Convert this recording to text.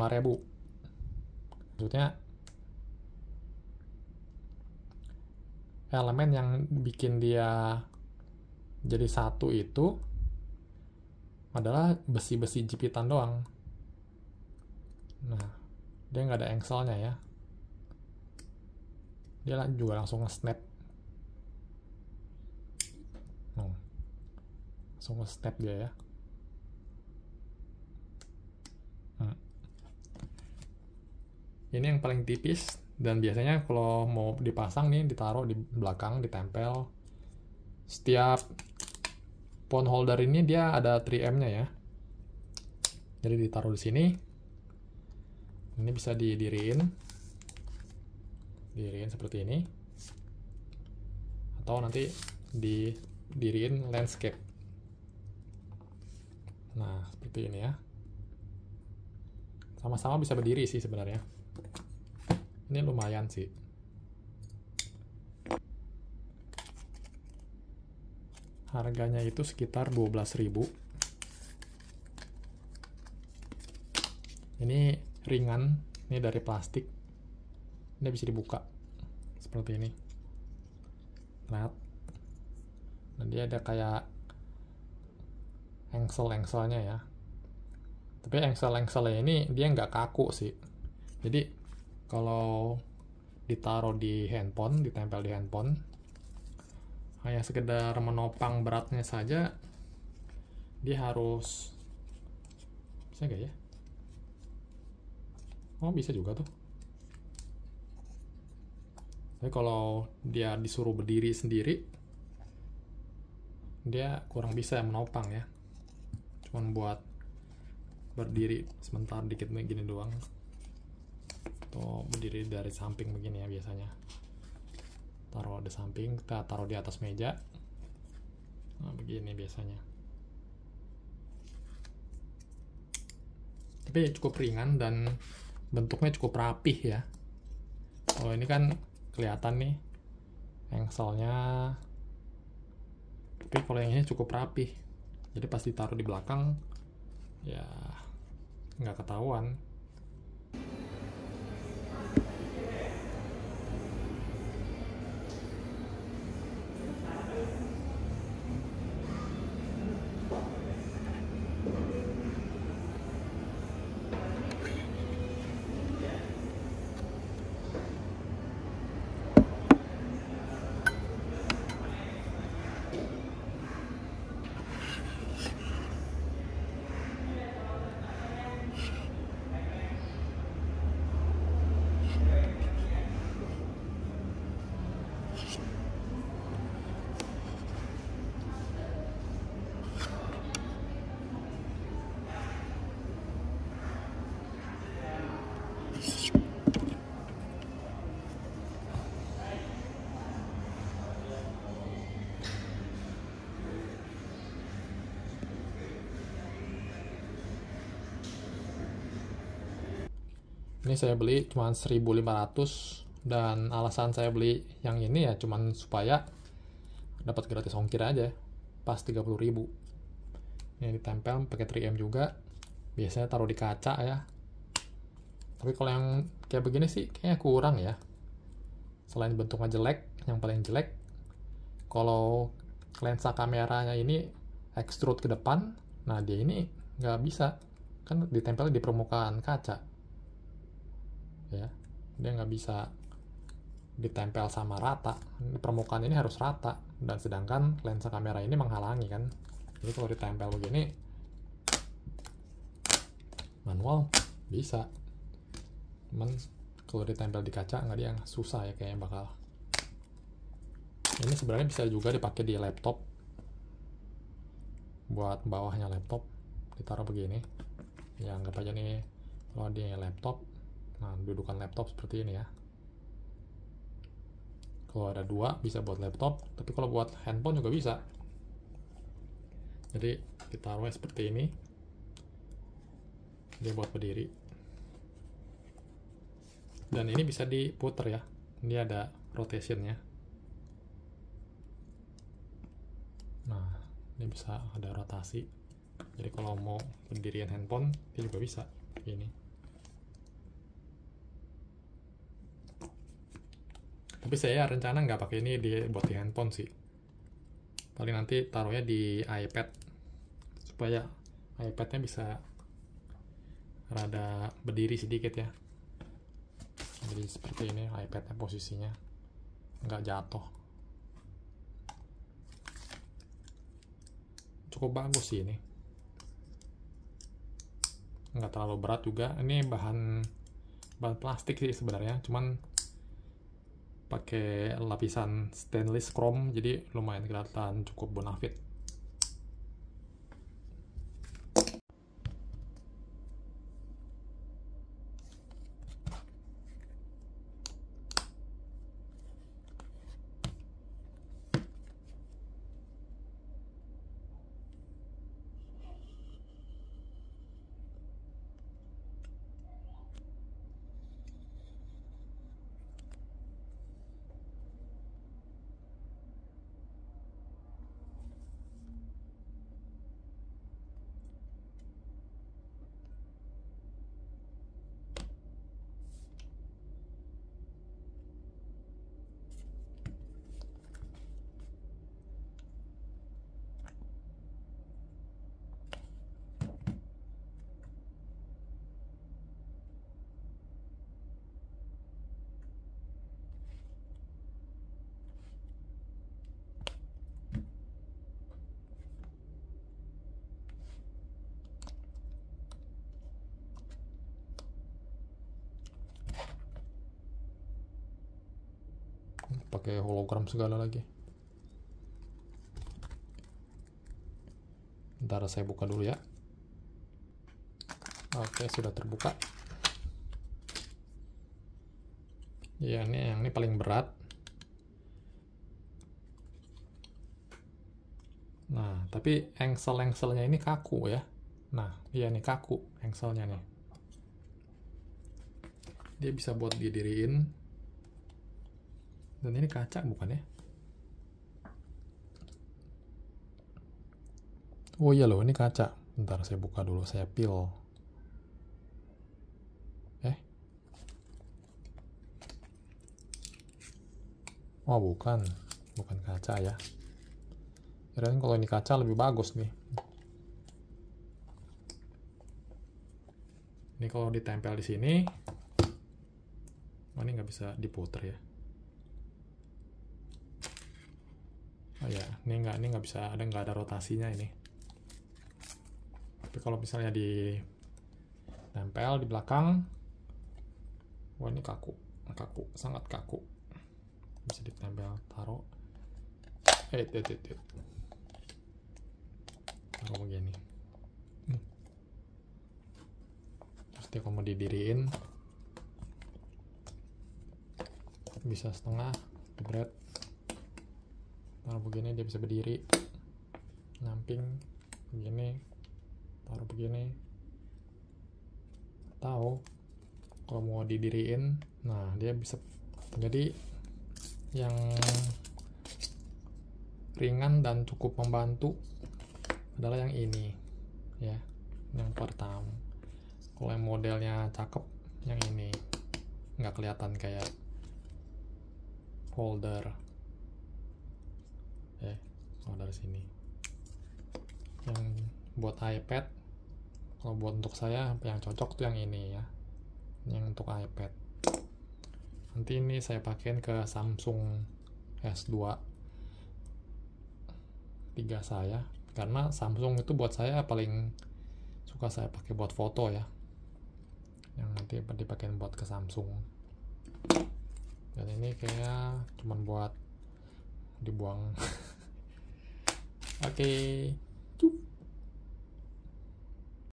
5000 maksudnya elemen yang bikin dia jadi satu itu adalah besi-besi jepitan doang. Nah dia nggak ada engselnya ya. Dia juga langsung nge-snap. Oh. langsung nge-snap dia ya ini yang paling tipis dan biasanya kalau mau dipasang nih ditaruh di belakang ditempel. Setiap phone holder ini dia ada 3M nya ya. Jadi ditaruh di sini. Ini bisa didiriin. Diriin seperti ini. Atau nanti didiriin landscape. Nah seperti ini ya. Sama-sama bisa berdiri sih sebenarnya ini lumayan sih. Harganya itu sekitar 12.000. Ini ringan, ini dari plastik. Ini bisa dibuka seperti ini. Lihat. Dan dia ada kayak engsel-engselnya ya. Tapi engsel-engselnya ini dia nggak kaku sih. Jadi kalau ditaruh di handphone, ditempel di handphone, hanya sekedar menopang beratnya saja, dia harus bisa nggak ya? Oh bisa juga tuh. Tapi kalau dia disuruh berdiri sendiri, dia kurang bisa menopang ya. Cuman buat berdiri sebentar dikit begini doang atau berdiri dari samping begini ya biasanya. Taruh di samping kita taruh di atas meja. Nah begini biasanya. Tapi cukup ringan dan bentuknya cukup rapih ya. Kalau ini kan kelihatan nih engselnya. Tapi kalau yang ini cukup rapih. Jadi pas ditaruh di belakang ya nggak ketahuan ini saya beli cuma 1500 dan alasan saya beli yang ini ya cuman supaya dapat gratis ongkir aja pas 30.000 ini ditempel pakai 3M juga biasanya taruh di kaca ya. Tapi kalau yang kayak begini sih kayaknya kurang ya. Selain bentuknya jelek yang paling jelek kalau lensa kameranya ini extrude ke depan nah dia ini nggak bisa. Kan ditempel di permukaan kaca ya. Dia nggak bisa ditempel sama rata. Permukaan ini harus rata. Dan sedangkan lensa kamera ini menghalangi kan? Jadi kalau ditempel begini manual bisa. Cuman kalau ditempel di kaca nggak dia susah ya kayaknya bakal. Ini sebenarnya bisa juga dipakai di laptop. Buat bawahnya laptop ditaruh begini. Ya anggap aja nih kalau di laptop Nah, dudukan laptop seperti ini ya. Kalau ada dua, bisa buat laptop. Tapi kalau buat handphone juga bisa. Jadi, kita taruhnya seperti ini. Dia buat berdiri. Dan ini bisa diputer ya. Ini ada rotationnya. Nah, ini bisa ada rotasi. Jadi kalau mau berdirian handphone, ini juga bisa. Ini tapi saya rencana nggak pakai ini di buat di handphone sih. Paling nanti taruhnya di iPad supaya iPadnya bisa rada berdiri sedikit ya. Jadi seperti ini iPadnya posisinya nggak jatuh. Cukup bagus sih ini. Nggak terlalu berat juga. Ini bahan bahan plastik sih sebenarnya cuman pakai lapisan stainless chrome jadi lumayan kelihatan cukup bonafit pakai hologram segala lagi. Ntar saya buka dulu ya. Oke sudah terbuka. Ya ini yang ini paling berat. Nah tapi engsel-engselnya ini kaku ya. Nah iya nih kaku engselnya nih. Dia bisa buat didiriin dan ini kaca bukan ya? Oh iya loh ini kaca. Bentar saya buka dulu saya peel eh? Oh bukan. Bukan kaca ya. Kirain kalau ini kaca lebih bagus nih. Ini kalau ditempel di sini oh ini nggak bisa diputer ya oh ya ini nggak ini nggak bisa ada nggak ada rotasinya ini tapi kalau misalnya di tempel di belakang wah ini kaku kaku sangat kaku bisa ditempel taruh eh eh eh, eh. taruh begini hmm. pasti kalau mau didiriin bisa setengah jebret taruh begini dia bisa berdiri. Nyamping begini. Taruh begini. Atau kalau mau didiriin nah dia bisa. Jadi yang ringan dan cukup membantu adalah yang ini ya. Yang pertama. Kalau yang modelnya cakep yang ini. Nggak kelihatan kayak ya kalau dari sini yang buat iPad kalau buat untuk saya yang cocok tuh yang ini ya. Yang untuk iPad. Nanti ini saya pakaiin ke Samsung S2 tiga saya. Karena Samsung itu buat saya paling suka saya pakai buat foto ya. Yang nanti dipakai buat ke Samsung. Dan ini kayak cuman buat dibuang oke okay.